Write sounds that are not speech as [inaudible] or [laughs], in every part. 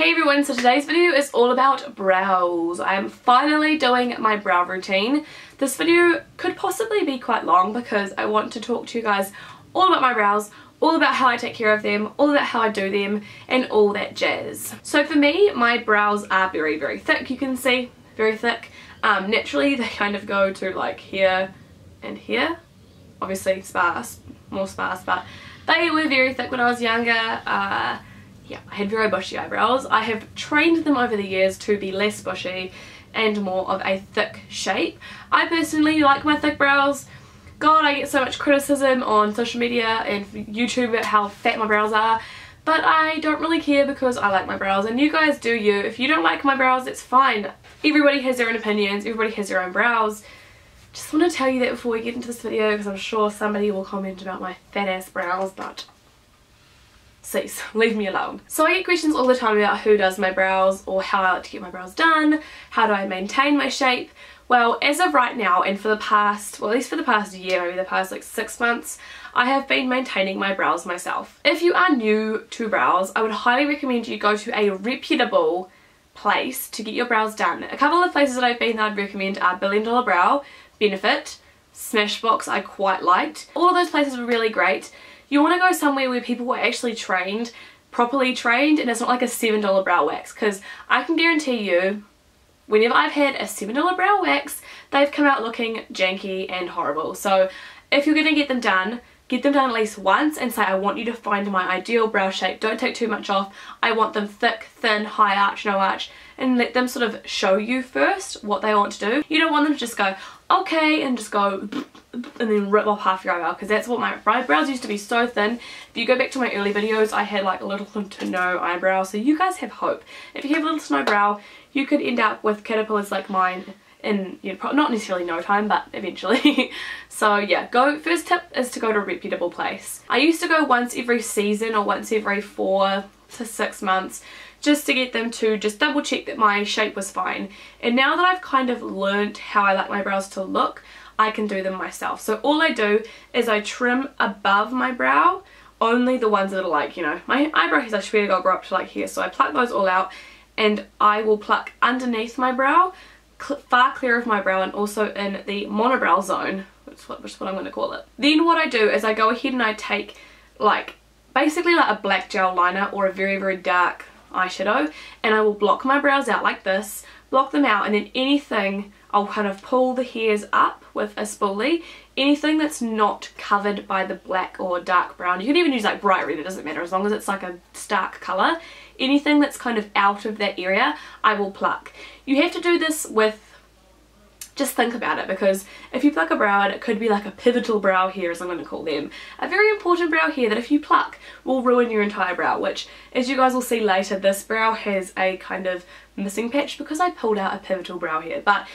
Hey everyone, so today's video is all about brows. I am finally doing my brow routine. This video could possibly be quite long because I want to talk to you guys all about my brows, all about how I take care of them, all about how I do them, and all that jazz. So for me, my brows are very, very thick, you can see, very thick. Um, naturally, [laughs] they kind of go to like here and here. Obviously sparse, more sparse, but they were very thick when I was younger. Uh, yeah, I had very bushy eyebrows. I have trained them over the years to be less bushy and more of a thick shape. I personally like my thick brows. God, I get so much criticism on social media and YouTube about how fat my brows are. But I don't really care because I like my brows and you guys do you. If you don't like my brows, it's fine. Everybody has their own opinions. Everybody has their own brows. Just want to tell you that before we get into this video because I'm sure somebody will comment about my fat ass brows but please [laughs] leave me alone. So I get questions all the time about who does my brows or how I like to get my brows done, how do I maintain my shape. Well as of right now and for the past, well at least for the past year, maybe the past like six months, I have been maintaining my brows myself. If you are new to brows, I would highly recommend you go to a reputable place to get your brows done. A couple of places that I've been that I'd recommend are Billion Dollar Brow, Benefit, Smashbox I quite liked. All of those places were really great. You want to go somewhere where people were actually trained, properly trained, and it's not like a $7 brow wax because I can guarantee you whenever I've had a $7 brow wax, they've come out looking janky and horrible. So if you're going to get them done, get them done at least once and say I want you to find my ideal brow shape. Don't take too much off. I want them thick, thin, high arch, no arch and let them sort of show you first what they want to do. You don't want them to just go, okay, and just go and then rip off half your eyebrow because that's what my eyebrows used to be so thin. If you go back to my early videos, I had like a little [laughs] to no eyebrow, so you guys have hope. If you have a little no brow, you could end up with caterpillars like mine in you know, not necessarily no time but eventually [laughs] so yeah go first tip is to go to a reputable place I used to go once every season or once every four to six months just to get them to just double check that my shape was fine. And now that I've kind of learnt how I like my brows to look, I can do them myself. So all I do is I trim above my brow, only the ones that are like, you know, my eyebrow hairs I swear to God grow up to like here. So I pluck those all out and I will pluck underneath my brow, cl far clear of my brow and also in the monobrow zone, which is what, which is what I'm going to call it. Then what I do is I go ahead and I take like basically like a black gel liner or a very very dark eyeshadow and I will block my brows out like this, block them out and then anything I'll kind of pull the hairs up with a spoolie. Anything that's not covered by the black or dark brown, you can even use like bright red, it doesn't matter as long as it's like a stark colour. Anything that's kind of out of that area, I will pluck. You have to do this with just think about it because if you pluck a brow and it could be like a pivotal brow hair as I'm going to call them, a very important brow hair that if you pluck will ruin your entire brow which as you guys will see later this brow has a kind of missing patch because I pulled out a pivotal brow hair but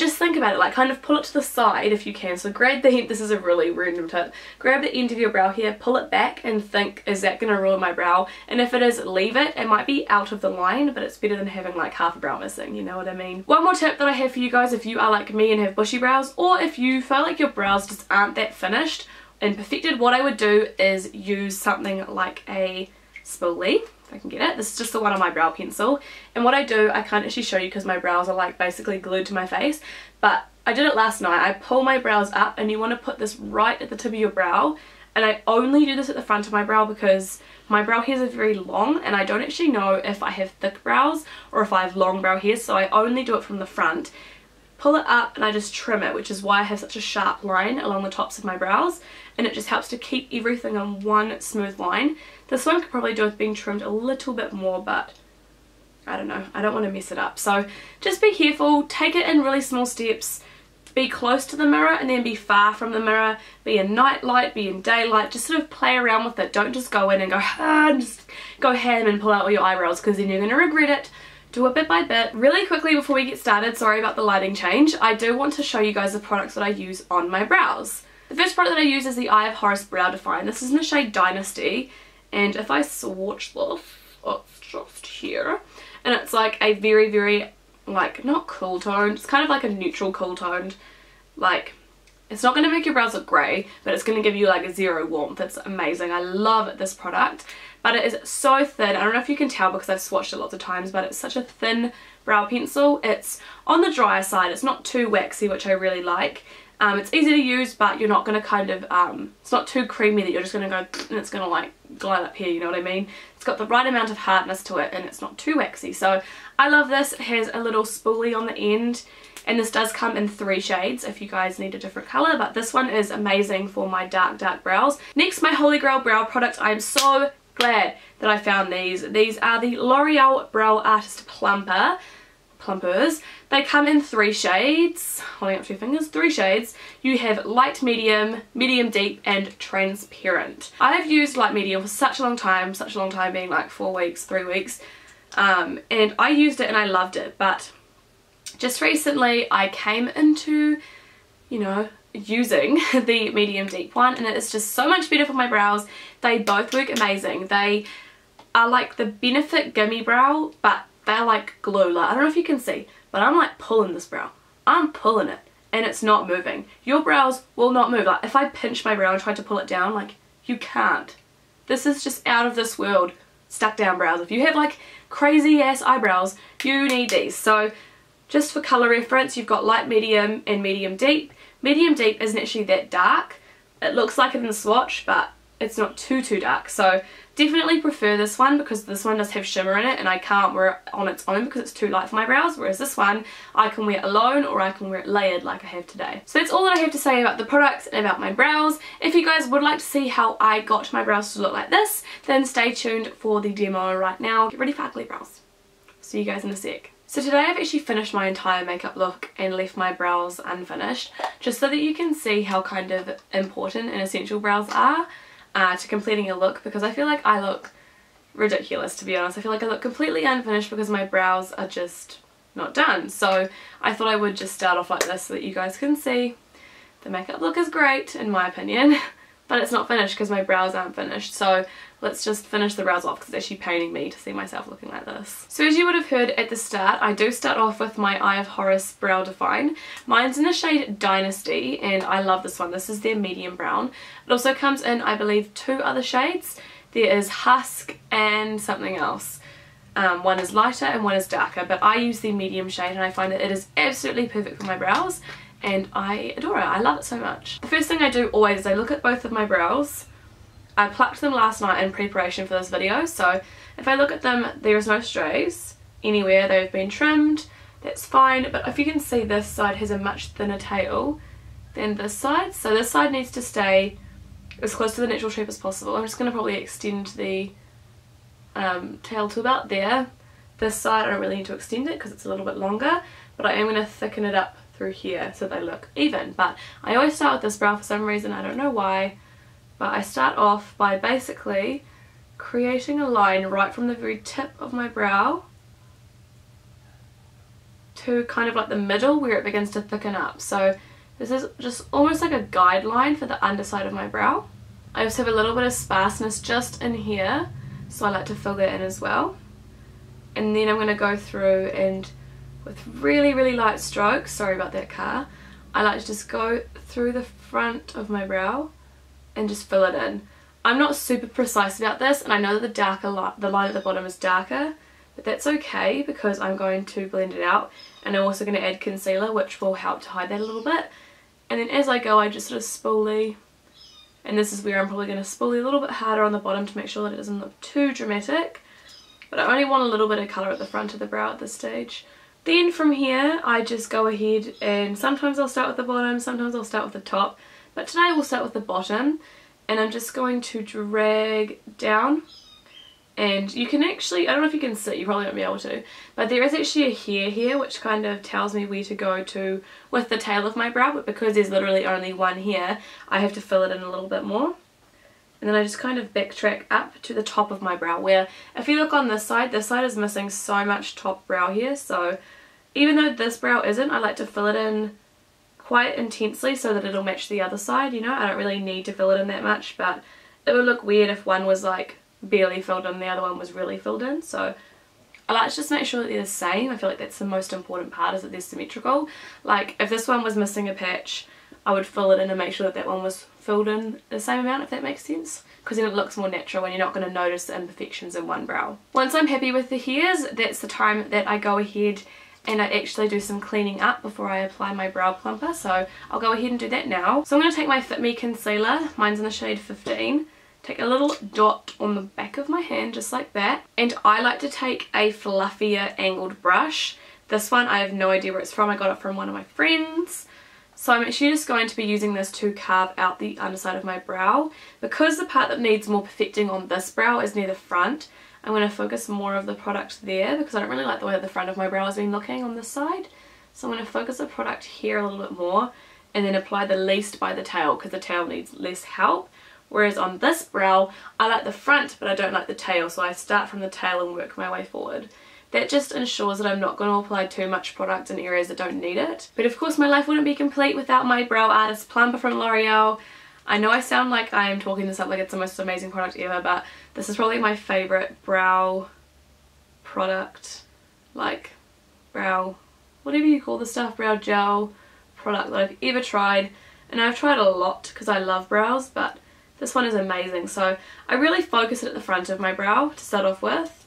just think about it, like kind of pull it to the side if you can. So grab the this is a really random tip, grab the end of your brow here, pull it back and think, is that going to ruin my brow? And if it is, leave it. It might be out of the line, but it's better than having like half a brow missing, you know what I mean? One more tip that I have for you guys if you are like me and have bushy brows, or if you feel like your brows just aren't that finished and perfected, what I would do is use something like a spoolie if I can get it. This is just the one on my brow pencil. And what I do, I can't actually show you because my brows are like basically glued to my face. But I did it last night. I pull my brows up and you want to put this right at the tip of your brow. And I only do this at the front of my brow because my brow hairs are very long and I don't actually know if I have thick brows or if I have long brow hairs. So I only do it from the front pull it up and I just trim it which is why I have such a sharp line along the tops of my brows and it just helps to keep everything on one smooth line. This one could probably do with being trimmed a little bit more but I don't know, I don't want to mess it up. So just be careful, take it in really small steps, be close to the mirror and then be far from the mirror, be in night light, be in daylight, just sort of play around with it. Don't just go in and go, ah, just go ham and pull out all your eyebrows because then you're going to regret it do it bit by bit. Really quickly before we get started, sorry about the lighting change, I do want to show you guys the products that I use on my brows. The first product that I use is the Eye of Horus Brow Define. This is in the shade Dynasty and if I swatch this, it's oh, just here and it's like a very very like not cool toned, it's kind of like a neutral cool toned like It's not going to make your brows look grey, but it's going to give you like a zero warmth. It's amazing. I love this product, but it is so thin. I don't know if you can tell because I've swatched it lots of times, but it's such a thin brow pencil. It's on the drier side. It's not too waxy, which I really like. Um, it's easy to use, but you're not going to kind of, um, it's not too creamy that you're just going to go and it's going to like glide up here, you know what I mean? It's got the right amount of hardness to it and it's not too waxy. So I love this. It has a little spoolie on the end and this does come in three shades if you guys need a different colour but this one is amazing for my dark dark brows. Next my Holy Grail brow product. I am so glad that I found these. These are the L'Oreal Brow Artist Plumper plumpers. They come in three shades, holding up two fingers, three shades. You have light medium, medium deep and transparent. I have used light medium for such a long time, such a long time being like four weeks, three weeks. Um, and I used it and I loved it but just recently I came into, you know, using [laughs] the medium deep one and it is just so much better for my brows. They both work amazing. They are like the Benefit Gimme Brow but they're like glue. Like, I don't know if you can see but I'm like pulling this brow. I'm pulling it and it's not moving. Your brows will not move. Like if I pinch my brow and try to pull it down like you can't. This is just out of this world stuck down brows. If you have like crazy ass eyebrows you need these. So just for colour reference, you've got light medium and medium deep. Medium deep isn't actually that dark. It looks like it in the swatch, but it's not too, too dark. So definitely prefer this one because this one does have shimmer in it and I can't wear it on its own because it's too light for my brows. Whereas this one, I can wear alone or I can wear it layered like I have today. So that's all that I have to say about the products and about my brows. If you guys would like to see how I got my brows to look like this, then stay tuned for the demo right now. Get ready for ugly brows. See you guys in a sec. So today I've actually finished my entire makeup look and left my brows unfinished just so that you can see how kind of important and essential brows are uh, to completing a look because I feel like I look ridiculous to be honest. I feel like I look completely unfinished because my brows are just not done. So I thought I would just start off like this so that you guys can see the makeup look is great in my opinion [laughs] but it's not finished because my brows aren't finished. So let's just finish the brows off because it's actually paining me to see myself looking like this. So as you would have heard at the start, I do start off with my Eye of Horus Brow Define. Mine's in the shade Dynasty and I love this one. This is their medium brown. It also comes in, I believe, two other shades. There is Husk and something else. Um, one is lighter and one is darker, but I use the medium shade and I find that it is absolutely perfect for my brows and I adore it. I love it so much. The first thing I do always is I look at both of my brows I plucked them last night in preparation for this video so if I look at them there is no strays anywhere they've been trimmed that's fine but if you can see this side has a much thinner tail than this side so this side needs to stay as close to the natural shape as possible. I'm just going to probably extend the um, tail to about there. This side I don't really need to extend it because it's a little bit longer but I am going to thicken it up through here so they look even but I always start with this brow for some reason I don't know why but I start off by basically creating a line right from the very tip of my brow to kind of like the middle where it begins to thicken up. So this is just almost like a guideline for the underside of my brow. I also have a little bit of sparseness just in here so I like to fill that in as well. And then I'm going to go through and with really really light strokes, sorry about that car, I like to just go through the front of my brow and just fill it in. I'm not super precise about this and I know that the darker the line at the bottom is darker but that's okay because I'm going to blend it out and I'm also going to add concealer which will help to hide that a little bit and then as I go I just sort of spoolie and this is where I'm probably going to spoolie a little bit harder on the bottom to make sure that it doesn't look too dramatic but I only want a little bit of colour at the front of the brow at this stage. Then from here I just go ahead and sometimes I'll start with the bottom, sometimes I'll start with the top but today we'll start with the bottom and I'm just going to drag down and you can actually, I don't know if you can see, you probably won't be able to, but there is actually a hair here which kind of tells me where to go to with the tail of my brow but because there's literally only one here I have to fill it in a little bit more. And then I just kind of backtrack up to the top of my brow where if you look on this side, this side is missing so much top brow here so even though this brow isn't, I like to fill it in quite intensely so that it'll match the other side, you know. I don't really need to fill it in that much, but it would look weird if one was like barely filled in the other one was really filled in. So I like to just make sure that they're the same. I feel like that's the most important part is that they're symmetrical. Like if this one was missing a patch, I would fill it in and make sure that that one was filled in the same amount if that makes sense because then it looks more natural and you're not going to notice the imperfections in one brow. Once I'm happy with the hairs that's the time that I go ahead and I actually do some cleaning up before I apply my brow plumper so I'll go ahead and do that now. So I'm going to take my Fit Me concealer, mine's in the shade 15 take a little dot on the back of my hand just like that and I like to take a fluffier angled brush this one I have no idea where it's from I got it from one of my friends so I'm actually just going to be using this to carve out the underside of my brow. Because the part that needs more perfecting on this brow is near the front I'm going to focus more of the product there because I don't really like the way that the front of my brow has been looking on this side. So I'm going to focus the product here a little bit more and then apply the least by the tail because the tail needs less help. Whereas on this brow, I like the front but I don't like the tail so I start from the tail and work my way forward. That just ensures that I'm not going to apply too much product in areas that don't need it. But of course my life wouldn't be complete without my Brow Artist Plumper from L'Oreal. I know I sound like I am talking this up like it's the most amazing product ever but this is probably my favourite brow product. Like brow, whatever you call the stuff, brow gel product that I've ever tried. And I've tried a lot because I love brows but this one is amazing. So I really focus it at the front of my brow to start off with.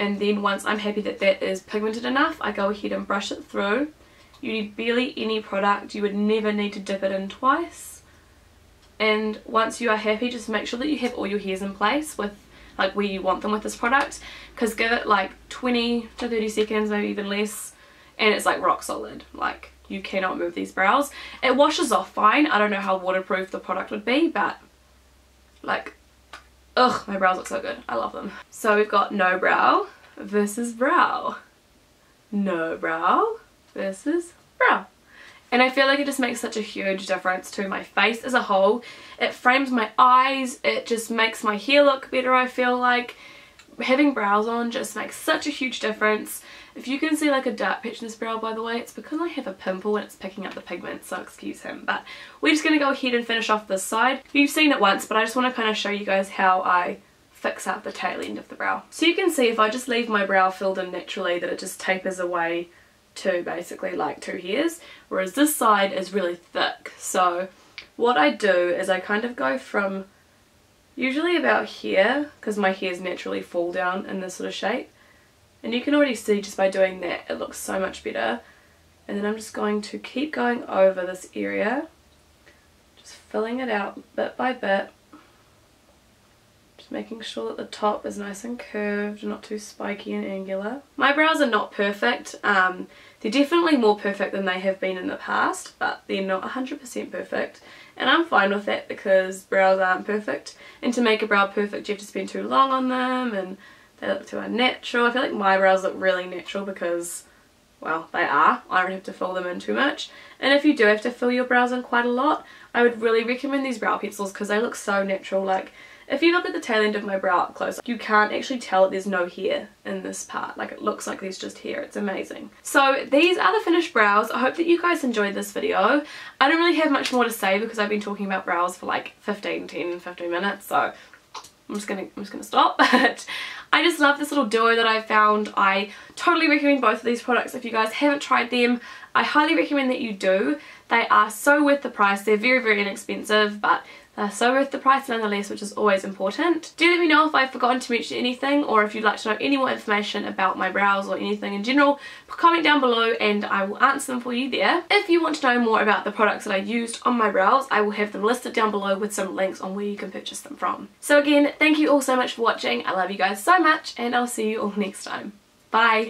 And then once I'm happy that that is pigmented enough, I go ahead and brush it through. You need barely any product. You would never need to dip it in twice. And once you are happy, just make sure that you have all your hairs in place with like where you want them with this product. Because give it like 20 to 30 seconds, maybe even less. And it's like rock solid. Like you cannot move these brows. It washes off fine. I don't know how waterproof the product would be, but like, ugh, my brows look so good. I love them. So we've got no brow versus brow. No brow versus brow. And I feel like it just makes such a huge difference to my face as a whole. It frames my eyes, it just makes my hair look better I feel like. Having brows on just makes such a huge difference. If you can see like a dark patch in this brow by the way, it's because I have a pimple and it's picking up the pigment, so excuse him. But we're just going to go ahead and finish off this side. You've seen it once, but I just want to kind of show you guys how I fix up the tail end of the brow. So you can see if I just leave my brow filled in naturally that it just tapers away to basically like two hairs, whereas this side is really thick. So what I do is I kind of go from usually about here, because my hairs naturally fall down in this sort of shape, and you can already see just by doing that it looks so much better. And then I'm just going to keep going over this area. Just filling it out bit by bit. Making sure that the top is nice and curved, not too spiky and angular. My brows are not perfect. Um, they're definitely more perfect than they have been in the past, but they're not 100% perfect. And I'm fine with that because brows aren't perfect. And to make a brow perfect you have to spend too long on them and they look too unnatural. I feel like my brows look really natural because, well, they are. I don't have to fill them in too much. And if you do have to fill your brows in quite a lot, I would really recommend these brow pencils because they look so natural. Like, if you look at the tail end of my brow up close, you can't actually tell there's no hair in this part. Like it looks like there's just hair. It's amazing. So these are the finished brows. I hope that you guys enjoyed this video. I don't really have much more to say because I've been talking about brows for like 15, 10, 15 minutes. So I'm just gonna I'm just gonna stop [laughs] but I just love this little duo that I found I totally recommend both of these products if you guys haven't tried them I highly recommend that you do they are so worth the price they're very very inexpensive but they're so worth the price nonetheless which is always important do let me know if I've forgotten to mention anything or if you'd like to know any more information about my brows or anything in general comment down below and I will answer them for you there. If you want to know more about the products that I used on my brows I will have them listed down below with some links on where you can purchase them from. So again thank you all so much for watching. I love you guys so much and I'll see you all [laughs] next time. Bye